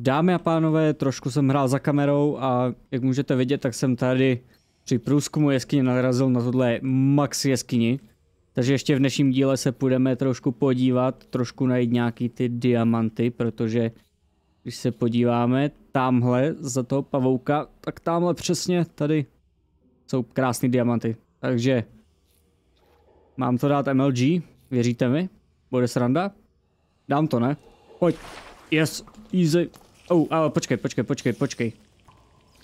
Dámy a pánové, trošku jsem hrál za kamerou a jak můžete vidět, tak jsem tady při průzkumu jeskyně narazil na tohle max jeskyni. Takže ještě v dnešním díle se půjdeme trošku podívat, trošku najít nějaký ty diamanty, protože když se podíváme tamhle za toho pavouka, tak tamhle přesně tady jsou krásné diamanty. Takže mám to dát MLG, věříte mi? Bude sranda? Dám to, ne? Pojď. Yes, easy. Oh, ale počkej, počkej, počkej, počkej.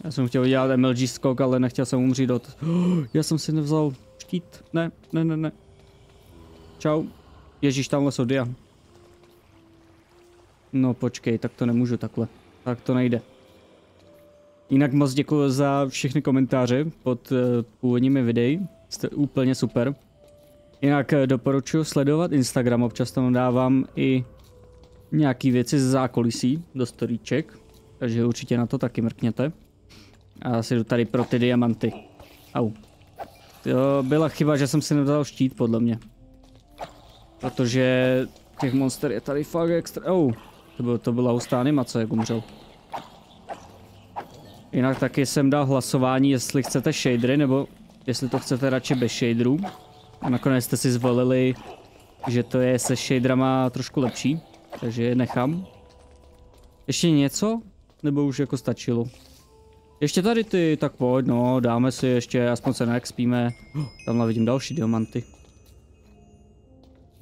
Já jsem chtěl dělat MLG skok, ale nechtěl jsem umřít od... Oh, já jsem si nevzal štít. Ne, ne, ne, ne. Čau. Ježíš, tamhle jsou dia. No počkej, tak to nemůžu takhle. Tak to nejde. Jinak moc děkuji za všechny komentáře pod uh, původními videí. Jste úplně super. Jinak uh, doporučuji sledovat Instagram, občas tam dávám i nějaký věci z zákulisí do storíček, takže určitě na to taky mrkněte. A si jdu tady pro ty diamanty. Au. To byla chyba, že jsem si nedal štít, podle mě. Protože těch monster je tady fakt extra... Oh, to, bylo, to byla hustá animace, jak umřel. Jinak taky jsem dal hlasování, jestli chcete shadery, nebo jestli to chcete radši bez shaderů. A nakonec jste si zvolili, že to je se shaderama trošku lepší. Takže je nechám. Ještě něco? Nebo už jako stačilo? Ještě tady ty, tak pojď no, dáme si ještě, aspoň se neexpíme. Tamhle vidím další diamanty.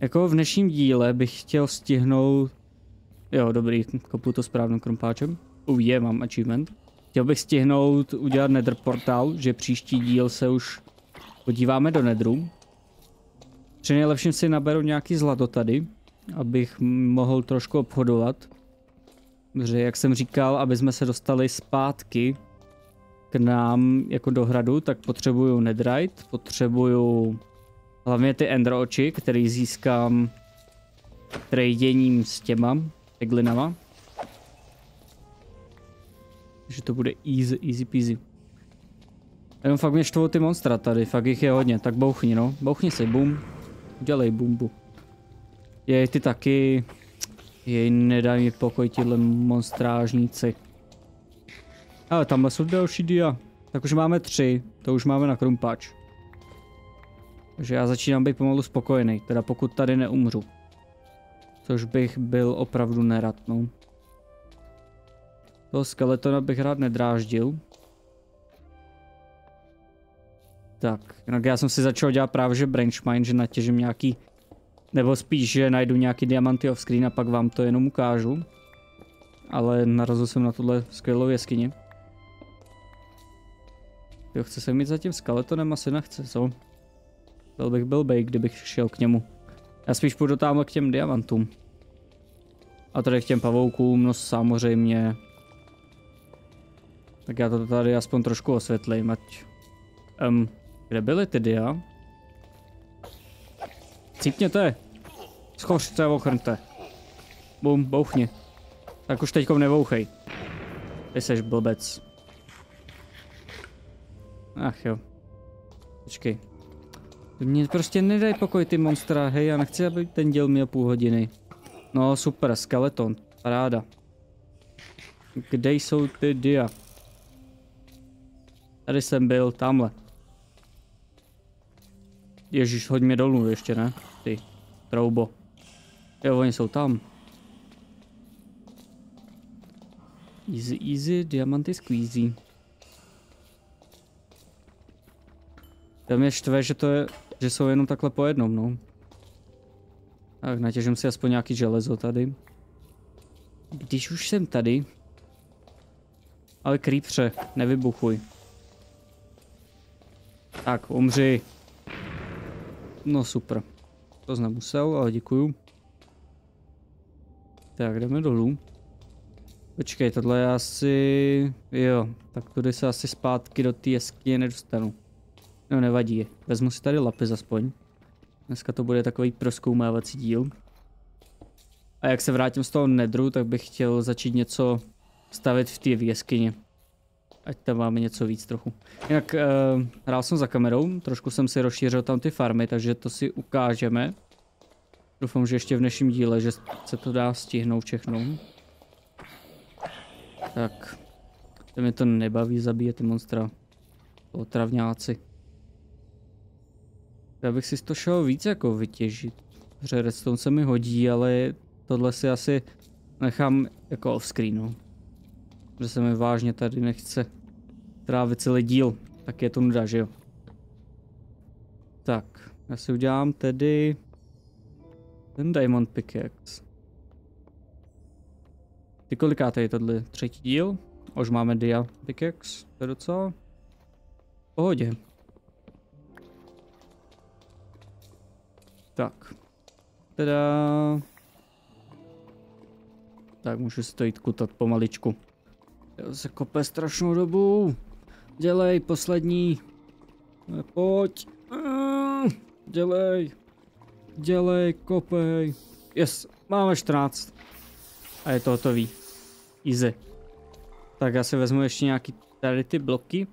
Jako v dnešním díle bych chtěl stihnout... Jo, dobrý, kopu to správným krumpáčem. Uh, je, mám achievement. Chtěl bych stihnout udělat nether portál, že příští díl se už podíváme do netheru. Při nejlepším si naberu nějaký zlato tady abych mohl trošku obchodovat. Protože jak jsem říkal, aby jsme se dostali zpátky k nám jako do hradu, tak potřebuju netherite, potřebuju hlavně ty ender oči, který získám traděním s těma eglinama. Takže to bude easy, easy peasy. Jenom fakt mě štvou ty monstra tady, fakt jich je hodně, tak bouchni no, bouchni si, bum, dělej bumbu. Je ty taky. Jej nedají mi pokoj tyhle monstrážníci. Ale tamhle jsou další dia. Tak už máme tři, to už máme na krumpač. Takže já začínám být pomalu spokojený, teda pokud tady neumřu. Což bych byl opravdu nerad, no. Toho skeletona bych rád nedráždil. Tak, jinak já jsem si začal dělat právě že branch mine, že natěžím nějaký nebo spíš, že najdu nějaký diamanty off screen a pak vám to jenom ukážu. Ale narazil jsem na tohle skvělou jeskyni. Jo, chce se mít za tím skeletonem, asi nechce, co? Byl bych blbej, kdybych šel k němu. Já spíš půjdu tamhle k těm diamantům. A tady k těm pavoukům, no samozřejmě. Tak já to tady aspoň trošku osvětlím, ať... Um, kde byly ty dia? Cípněte. Schořte, ochrňte. Bum, bouchni. Tak už teďkom nevouchej. Ty seš blbec. Ach jo. Počkej. Mně prostě nedaj pokoj ty monstra, hej, já nechci, aby ten díl měl půl hodiny. No super, skeleton, paráda. Kde jsou ty dia? Tady jsem byl, tamhle. Ježíš, hoď mě dolů ještě, ne? Troubo. Jo, oni jsou tam. Easy, easy, diamanty squeezy. To mě štve, že to je, že jsou jenom takhle po jednom, no. Tak natěžím si aspoň nějaký železo tady. Když už jsem tady. Ale creepře, nevybuchuj. Tak, umři. No super. To jsem nemusel, ale děkuju. Tak, jdeme dolů. Počkej, tohle je asi... Jo, tak tudy se asi zpátky do té jeskyně nedostanu. No nevadí, vezmu si tady lapis aspoň. Dneska to bude takový proskoumávací díl. A jak se vrátím z toho nedru, tak bych chtěl začít něco stavit v té jeskyni. Ať tam máme něco víc trochu. Jinak uh, hrál jsem za kamerou, trošku jsem si rozšířil tam ty farmy, takže to si ukážeme. Doufám, že ještě v dnešním díle, že se to dá stihnout všechno. Tak. To mě to nebaví zabíjet ty monstra. Otravňáci. Já bych si to šel víc jako vytěžit. Protože redstone se mi hodí, ale tohle si asi nechám jako off-screenu. Že se mi vážně tady nechce trávit celý díl. Tak je to nuda, že jo? Tak, já si udělám tedy ten Diamond Pickaxe. Ty kolikáte je tohle třetí díl? Už máme Dia Pickaxe, to je docela pohodě. Tak. Teda. Tak můžu si to jít kutat pomaličku. Já se kope strašnou dobu. Dělej, poslední. Pojď. Dělej. Dělej, kopej. Yes, máme 14. A je to hotový. Easy. Tak já si vezmu ještě nějaký tady ty bloky.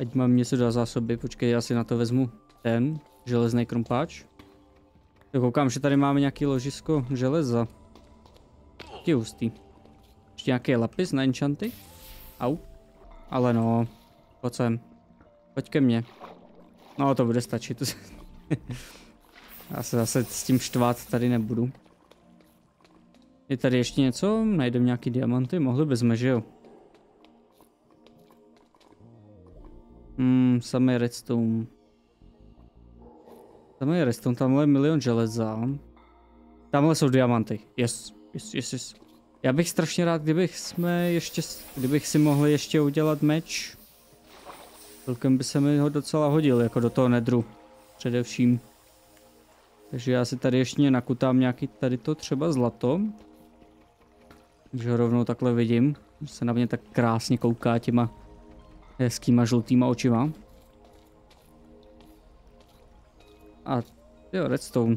Ať mám něco do zásoby, počkej, já si na to vezmu ten železný krumpáč. Tak koukám, že tady máme nějaký ložisko železa. Je hustý. Ještě nějaký lapis na enchanty? Au. Ale no, pojď sem. Pojď ke mně. No to bude stačit. Já se zase s tím štvát tady nebudu. Je tady ještě něco? Najdeme nějaký diamanty? Mohli bychom, že jo? Hmm, samý redstone. Samý redstone, tamhle je milion železa. Tamhle jsou diamanty. Yes, yes, yes, yes. Já bych strašně rád, kdybych jsme ještě, kdybych si mohli ještě udělat meč. Celkem by se mi ho docela hodil, jako do toho nedru. Především. Takže já si tady ještě nakutám nějaký tady to třeba zlato. Takže ho rovnou takhle vidím. Že se na mě tak krásně kouká těma hezkýma žlutýma očima. A jo, redstone.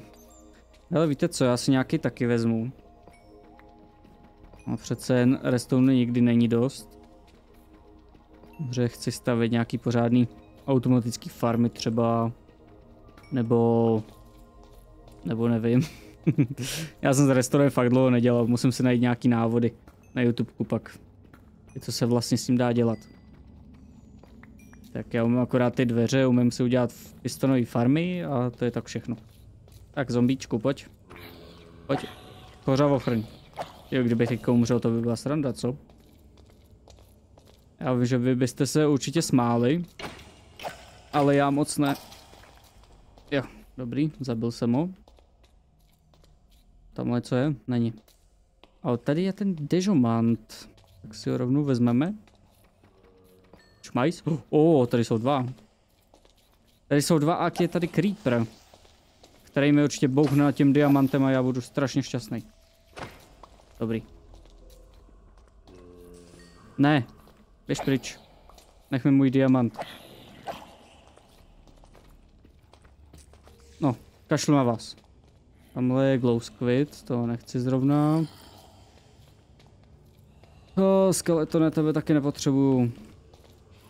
Ale víte co, já si nějaký taky vezmu. No přece jen redstone nikdy není dost. Dobře, chci stavit nějaký pořádný automatický farmy třeba. Nebo... Nebo nevím. Já jsem z restaurem fakt dlouho nedělal, musím si najít nějaký návody na YouTube pak. Co se vlastně s tím dá dělat. Tak já umím akorát ty dveře, umím si udělat pistonové farmy a to je tak všechno. Tak zombíčku, pojď. Pojď. Kořavo chrň. Jo, kdybych teďka umřel, to by byla sranda, co? Já vím, že vy byste se určitě smáli. Ale já moc ne. Jo, dobrý, zabil jsem ho. Tamhle co je? Není. A tady je ten dežomant. Tak si ho rovnou vezmeme. Šmajs? O, oh, tady jsou dva. Tady jsou dva a je tady creeper. Který mi určitě bouchne tím diamantem a já budu strašně šťastný. Dobrý. Ne. Běž pryč. Nech mi můj diamant. No, kašlu na vás. Tamhle je glow squid, to nechci zrovna. Oh, skeletone, tebe taky nepotřebuju.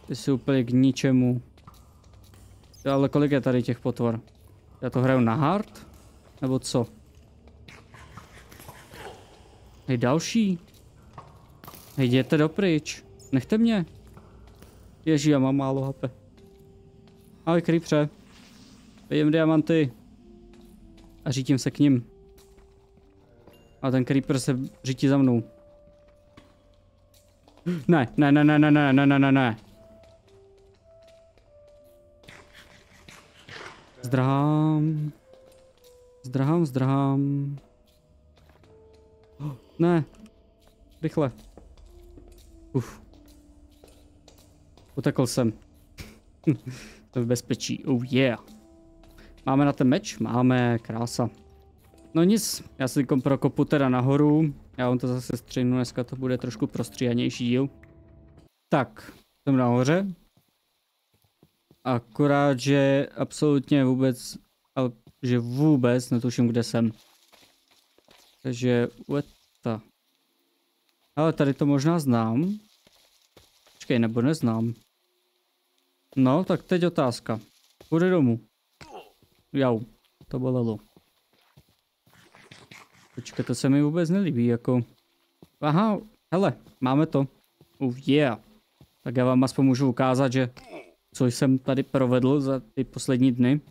Ty jsi úplně k ničemu. Ale kolik je tady těch potvor? Já to hraju na hard? Nebo co? Hej, další. Hej, jděte dopryč. Nechte mě. Ježí, já mám málo HP. Ahoj, creepře. Vidím diamanty a řítím se k ním. A ten creeper se řítí za mnou. Ne, ne, ne, ne, ne, ne, ne, ne, ne, ne. Zdrhám. Zdrhám, zdrhám. Ne. Rychle. Uf. Utekl jsem. to v bezpečí. Oh yeah. Máme na ten meč? Máme, krása. No nic, já si prokopu teda nahoru. Já vám to zase střihnu, dneska to bude trošku prostříhanější díl. Tak, jsem nahoře. Akorát, že absolutně vůbec, ale že vůbec netuším, kde jsem. Takže, ueta. Ale tady to možná znám. Počkej, nebo neznám. No, tak teď otázka. Půjde domů. Jau, to bolelo. Počkej, to se mi vůbec nelíbí, jako... Aha, Hele, máme to. Uh, yeah. Tak já vám aspoň můžu ukázat, že co jsem tady provedl za ty poslední dny.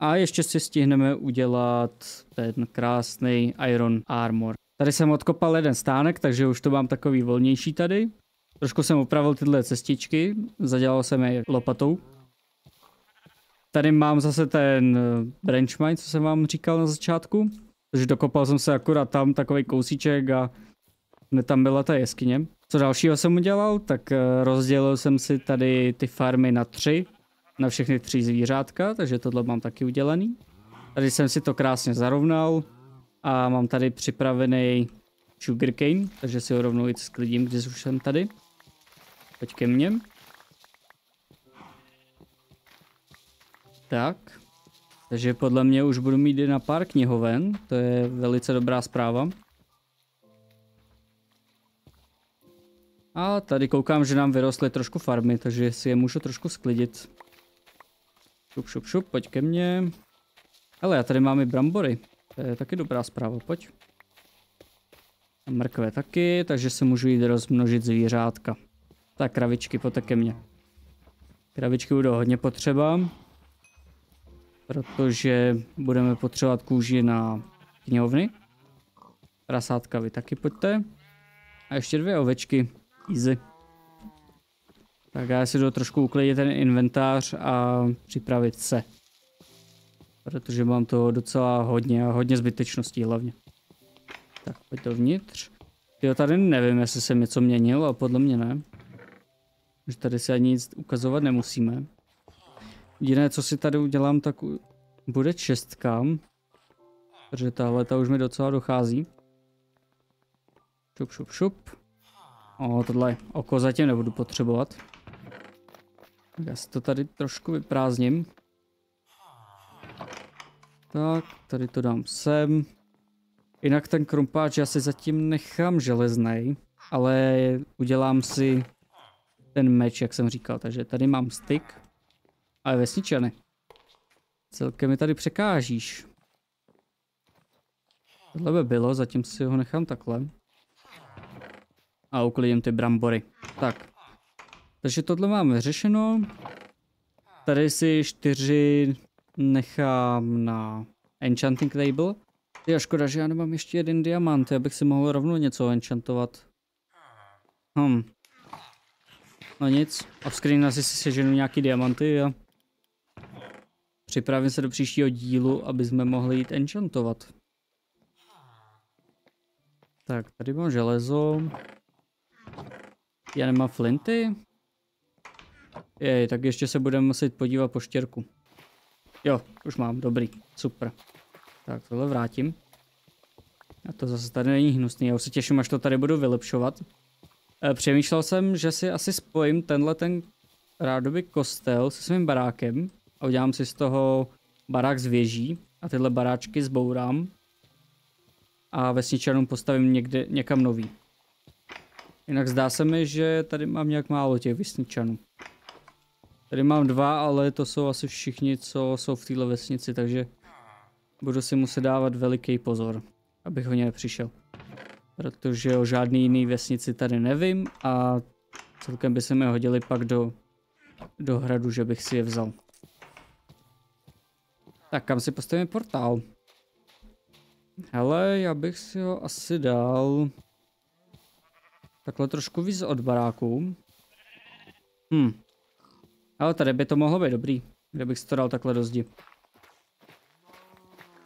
A ještě si stihneme udělat ten krásný Iron Armor. Tady jsem odkopal jeden stánek, takže už to mám takový volnější tady. Trošku jsem upravil tyhle cestičky, zadělal jsem je lopatou. Tady mám zase ten eh, branch mine, co jsem vám říkal na začátku. Takže dokopal jsem se akurát tam takový kousíček a hned tam byla ta jeskyně. Co dalšího jsem udělal, tak eh, rozdělil jsem si tady ty farmy na tři, na všechny tři zvířátka, takže tohle mám taky udělaný. Tady jsem si to krásně zarovnal a mám tady připravený sugarcane, takže si ho rovnou i sklidím, když už jsem tady. Pojď ke mně. Tak. Takže podle mě už budu mít i na pár knihoven, to je velice dobrá zpráva. A tady koukám, že nám vyrostly trošku farmy, takže si je můžu trošku sklidit. Šup, šup, šup, pojď ke mně. Ale já tady mám i brambory. To je taky dobrá zpráva, pojď. A mrkve taky, takže se můžu jít rozmnožit zvířátka. Tak kravičky, pojďte ke mně. Kravičky budou hodně potřeba. Protože budeme potřebovat kůži na knihovny. Prasátka vy taky pojďte. A ještě dvě ovečky. Easy. Tak já si jdu trošku uklidit ten inventář a připravit se. Protože mám to docela hodně a hodně zbytečností hlavně. Tak pojď dovnitř. Jo, tady nevím, jestli jsem něco měnil, a podle mě ne. Že tady si ani nic ukazovat nemusíme. Jediné, co si tady udělám, tak bude čestka. Protože tahle ta už mi docela dochází. Šup, šup, šup. O, tohle oko zatím nebudu potřebovat. Já si to tady trošku vyprázdním. Tak, tady to dám sem. Jinak ten krumpáč já si zatím nechám železný, ale udělám si ten meč, jak jsem říkal. Takže tady mám styk. Ale vesničany. Celkem mi tady překážíš. Tohle by bylo, zatím si ho nechám takhle. A uklidím ty brambory. Tak. Takže tohle máme vyřešeno. Tady si čtyři nechám na enchanting table. Je škoda, že já nemám ještě jeden diamant, já bych si mohl rovnou něco enchantovat. Hm. No nic, off screen asi si seženu nějaký diamanty a připravím se do příštího dílu, aby jsme mohli jít enchantovat. Tak, tady mám železo. Já nemám flinty? Jej, tak ještě se budeme muset podívat po štěrku. Jo, už mám, dobrý, super. Tak, tohle vrátím. A to zase tady není hnusný, já už se těším, až to tady budu vylepšovat. E, přemýšlel jsem, že si asi spojím tenhle ten rádoby kostel se svým barákem a udělám si z toho barák z věží a tyhle baráčky zbourám a vesničanům postavím někde, někam nový. Jinak zdá se mi, že tady mám nějak málo těch vesničanů. Tady mám dva, ale to jsou asi všichni, co jsou v této vesnici, takže budu si muset dávat veliký pozor, abych o ně nepřišel. Protože o žádný jiný vesnici tady nevím a celkem by se mi hodili pak do, do hradu, že bych si je vzal. Tak kam si postavíme portál? Hele, já bych si ho asi dal takhle trošku víc od baráků. Hm, ale tady by to mohlo být dobrý, kdybych si to dal takhle do zdi.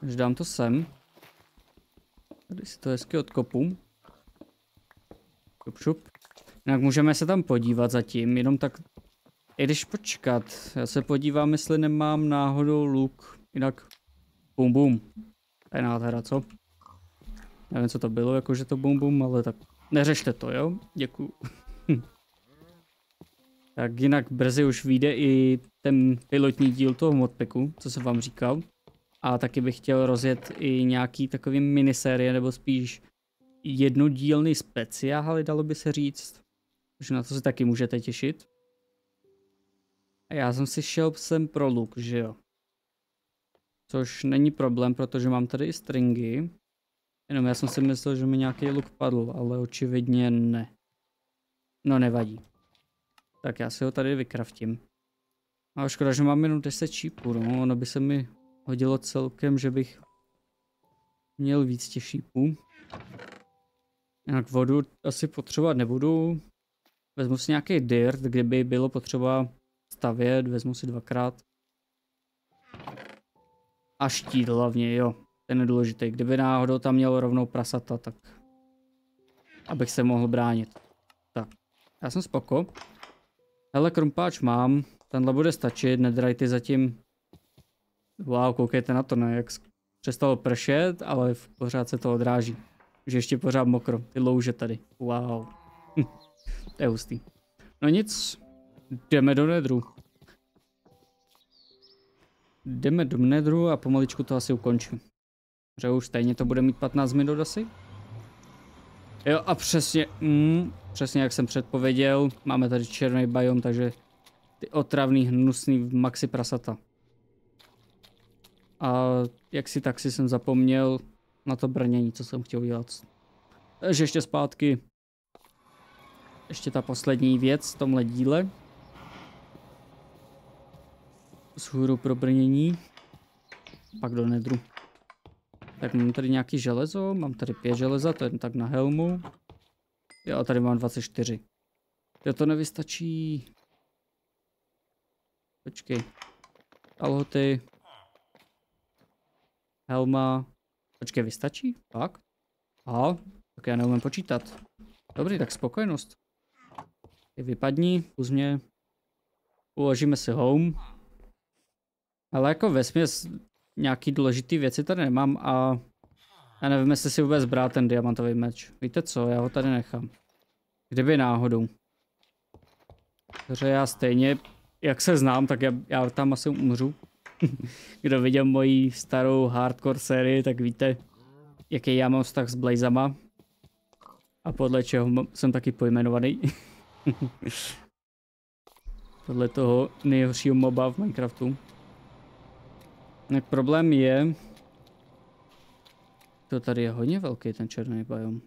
Takže dám to sem. Tady si to hezky odkopu. Šup, šup. Jinak můžeme se tam podívat zatím, jenom tak... I když počkat, já se podívám, jestli nemám náhodou luk. Jinak... Bum bum. To je nádhera, co? Nevím, co to bylo, jakože to bum bum, ale tak neřešte to, jo? Děkuju. Tak jinak brzy už vyjde i ten pilotní díl toho modpacku, co jsem vám říkal. A taky bych chtěl rozjet i nějaký takový minisérie, nebo spíš jednodílný speciál, dalo by se říct. Takže na to se taky můžete těšit. A já jsem si šel sem pro luk, že jo. Což není problém, protože mám tady i stringy. Jenom já jsem si myslel, že mi nějaký luk padl, ale očividně ne. No nevadí. Tak já si ho tady vykraftím. A škoda, že mám jenom 10 šípů, no, ono by se mi hodilo celkem, že bych měl víc těch šípů. Jinak vodu asi potřebovat nebudu. Vezmu si nějaký dirt, kdyby bylo potřeba stavět, vezmu si dvakrát. A štít hlavně, jo. Ten je důležitý. Kdyby náhodou tam měl rovnou prasata, tak abych se mohl bránit. Tak, já jsem spoko. Hele, krumpáč mám. Tenhle bude stačit, nedrajty zatím. Wow, koukejte na to, ne? Jak přestalo pršet, ale pořád se to odráží. Že ještě pořád mokro. Ty louže tady. Wow. to je hustý. No nic. Jdeme do nedru. Jdeme do nedru a pomaličku to asi ukončím. Že už stejně to bude mít 15 minut asi. Jo a přesně, mm, přesně jak jsem předpověděl, máme tady černý biom, takže ty otravný, hnusný maxi prasata. A jak si tak si jsem zapomněl na to brnění, co jsem chtěl dělat. Takže ještě zpátky. Ještě ta poslední věc v tomhle díle. Zhůru pro brnění. Pak do nedru. Tak mám tady nějaký železo, mám tady pět železa, to je tak na helmu. Jo, tady mám 24. Jo, to nevystačí. Počkej. Alhoty. Helma. Počkej, vystačí? Tak? A, tak já neumím počítat. Dobrý, tak spokojenost. Ty vypadní, plus mě. Uložíme si home. Ale jako vesměs nějaký důležitý věci tady nemám a já nevím, jestli si vůbec brát ten diamantový meč. Víte co, já ho tady nechám. Kdyby náhodou. Takže já stejně, jak se znám, tak já, já tam asi umřu. Kdo viděl moji starou hardcore sérii, tak víte, jaký já mám vztah s Blazama. A podle čeho jsem taky pojmenovaný. podle toho nejhoršího moba v Minecraftu. Tak problém je, to tady je hodně velký ten černý biom.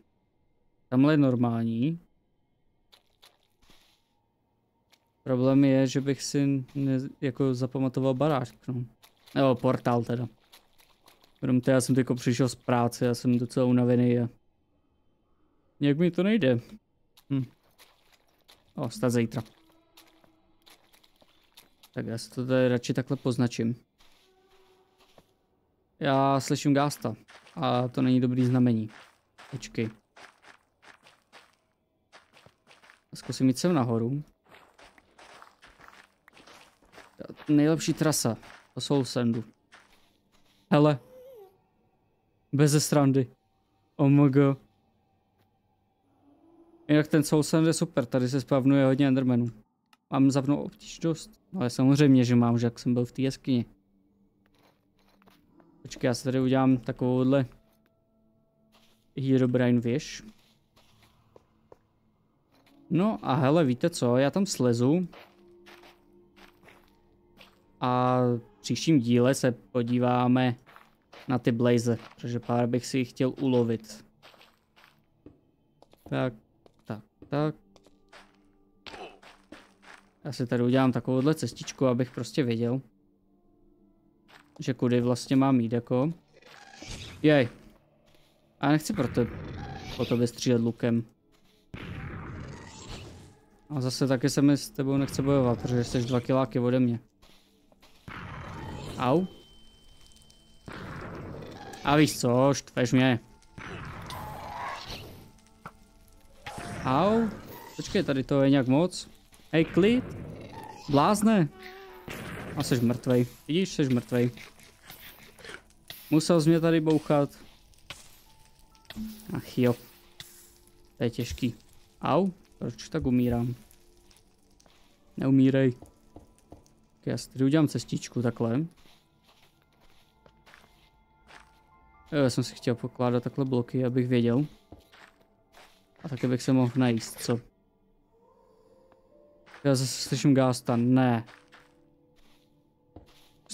Tamhle je normální. Problém je, že bych si ne, jako zapamatoval baráž. No. Nebo portál teda. Krom já jsem teď přišel z práce, já jsem docela unavený a nějak mi to nejde. Hm. O, stát zítra. Tak já si to tady radši takhle poznačím. Já slyším gásta a to není dobrý znamení. Počkej. Zkusím jít sem nahoru. Nejlepší trasa. To jsou sendu. Hele. Beze strandy. OMG. Jinak ten Soul Sand je super, tady se spavnuje hodně Endermanů. Mám za mnou obtíž dost. No, ale samozřejmě, že mám, že jak jsem byl v té jeskyni. Počkej, já se tady udělám takovouhle Herobrine věž. No a hele, víte co, já tam slezu. A v příštím díle se podíváme na ty blaze, protože pár bych si chtěl ulovit. Tak, tak, tak. Já si tady udělám takovouhle cestičku, abych prostě věděl že kudy vlastně mám jít jako. Jej. A nechci proto po tobě střílet lukem. A zase taky se mi s tebou nechce bojovat, protože jsi dva kiláky ode mě. Au. A víš co, štveš mě. Au. Počkej, tady to je nějak moc. Hej, klid. Blázne. A jsi mrtvej. Vidíš, jsi mrtvej. Musel jsi mě tady bouchat. Ach jo. To je těžký. Au, proč tak umírám? Neumírej. Tak já si tady udělám cestičku takhle. Jo, já jsem si chtěl pokládat takhle bloky, abych věděl. A taky bych se mohl najíst, co? Já zase slyším gásta, ne.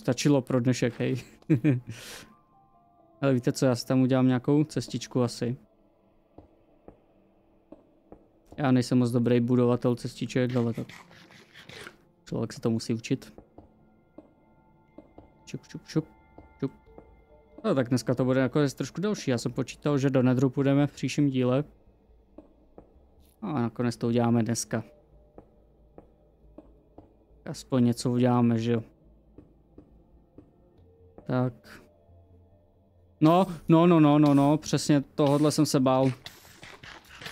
Stačilo pro dnešek, hej. Ale víte co, já si tam udělám nějakou cestičku asi. Já nejsem moc dobrý budovatel cestiček, ale tak člověk se to musí učit. Čup, čup, čup, čup. No tak dneska to bude jako trošku delší. Já jsem počítal, že do Nedru půjdeme v příštím díle. A nakonec to uděláme dneska. Aspoň něco uděláme, že jo. Tak. No, no, no, no, no, no, přesně tohohle jsem se bál.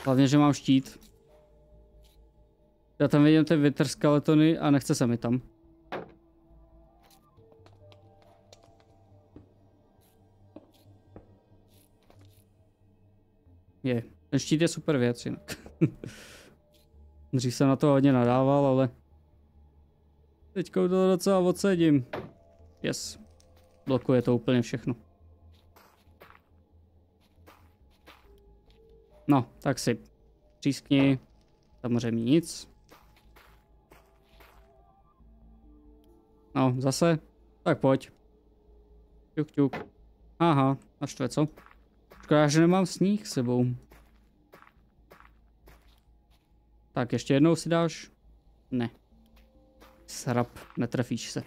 Hlavně, že mám štít. Já tam vidím ty Wither skeletony a nechce se mi tam. Je, ten štít je super věc jinak. Dřív jsem na to hodně nadával, ale teďka to docela odsedím. Yes. Blokuje to úplně všechno. No, tak si přískni. Samozřejmě nic. No, zase? Tak pojď. Ťuk, ťuk. Aha, naštve, co? Škoda, že nemám sníh s sebou. Tak, ještě jednou si dáš? Ne. Srap, netrefíš se.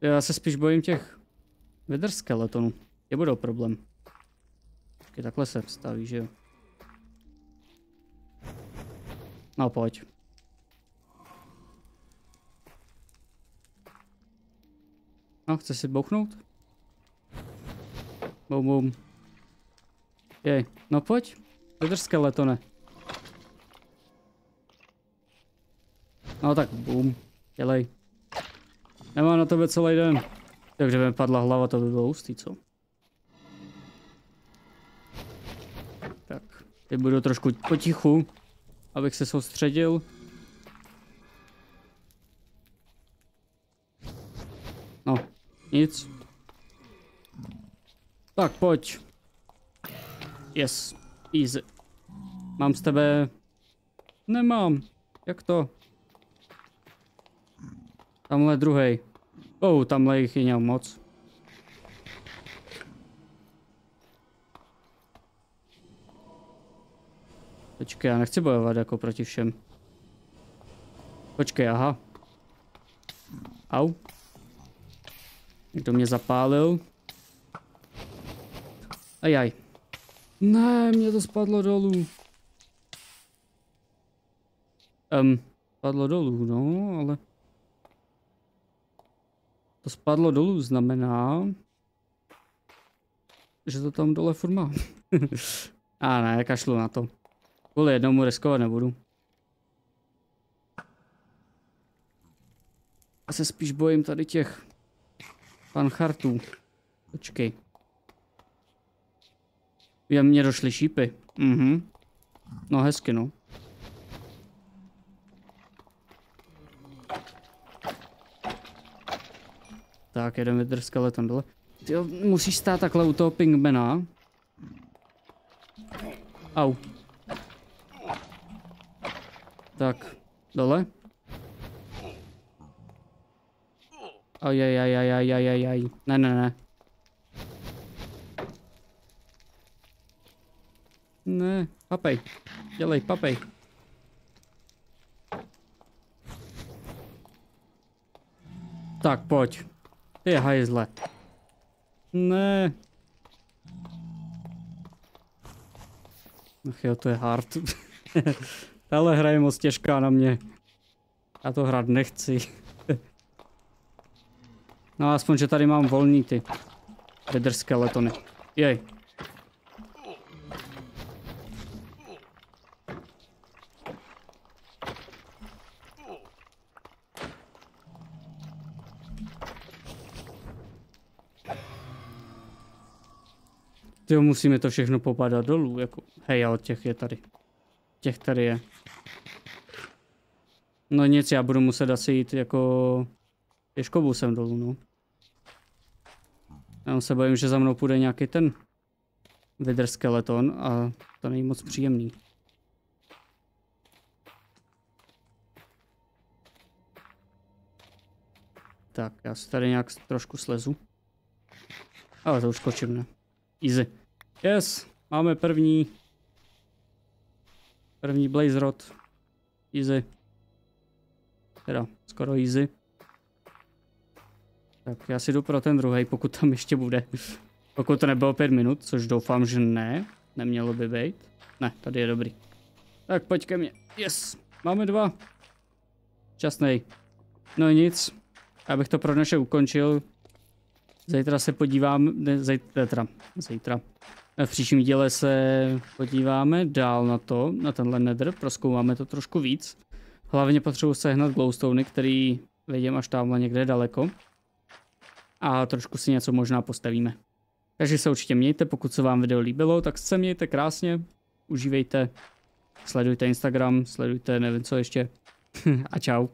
Já se spíš bojím těch Wither skeletonů. Je budou problém. Počkej, takhle se staví, že jo? No pojď. No, chce si bouchnout? Boum, boum. Jej, no pojď. Vydrž skeletone. No tak boom. Dělej. Nemám na tebe celý den. Takže mi padla hlava, to by bylo hustý, co? Tak, teď budu trošku potichu, abych se soustředil. No, nic. Tak, pojď. Yes, easy. Mám z tebe... Nemám. Jak to? Tamhle druhý. Oh, tamhle jich je moc. Počkej, já nechci bojovat jako proti všem. Počkej, aha. Au. Někdo mě zapálil. Ajaj. Ne, mě to spadlo dolů. Um, spadlo dolů, no, ale... To spadlo dolů znamená, že to tam dole furt mám. A ne, kašlu na to. Kvůli jednomu riskovat nebudu. Já se spíš bojím tady těch panchartů. Počkej. Já mě došly šípy. Mhm. No hezky no. Tak, jeden vidr skeleton dole. Ty musíš stát takhle u toho pingmana. Au. Tak, dole. Ajajajajajajajaj. Ne, ne, ne. Ne, papej. Dělej, papej. Tak, pojď. Ty hajzle. Ne. Ach jo, to je hard. Tahle hra je moc těžká na mě. Já to hrát nechci. no aspoň, že tady mám volný ty. Wither skeletony. Jej. Ty musíme to všechno popadat dolů, jako, hej, a od těch je tady. Těch tady je. No nic, já budu muset asi jít jako sem dolů, no. Já se bojím, že za mnou půjde nějaký ten Wither skeleton a to není moc příjemný. Tak, já si tady nějak trošku slezu. Ale to už skočím, ne? Easy. Yes, máme první. První blaze rod. Easy. Teda, skoro easy. Tak já si jdu pro ten druhý, pokud tam ještě bude. Pokud to nebylo pět minut, což doufám, že ne. Nemělo by být. Ne, tady je dobrý. Tak pojď ke mně. Yes, máme dva. Časnej. No nic, abych to pro naše ukončil. Zítra se podívám, ne, zítra, zítra. V příštím díle se podíváme dál na to, na tenhle nether, proskoumáme to trošku víc. Hlavně potřebuji sehnat glowstone, který vidím až tamhle někde daleko. A trošku si něco možná postavíme. Takže se určitě mějte, pokud se vám video líbilo, tak se mějte krásně, užívejte, sledujte Instagram, sledujte nevím co ještě a čau.